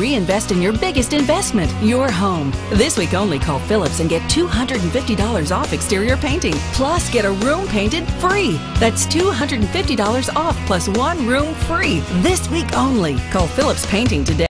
reinvest in your biggest investment, your home. This week only, call Phillips and get $250 off exterior painting. Plus, get a room painted free. That's $250 off plus one room free. This week only. Call Phillips Painting today.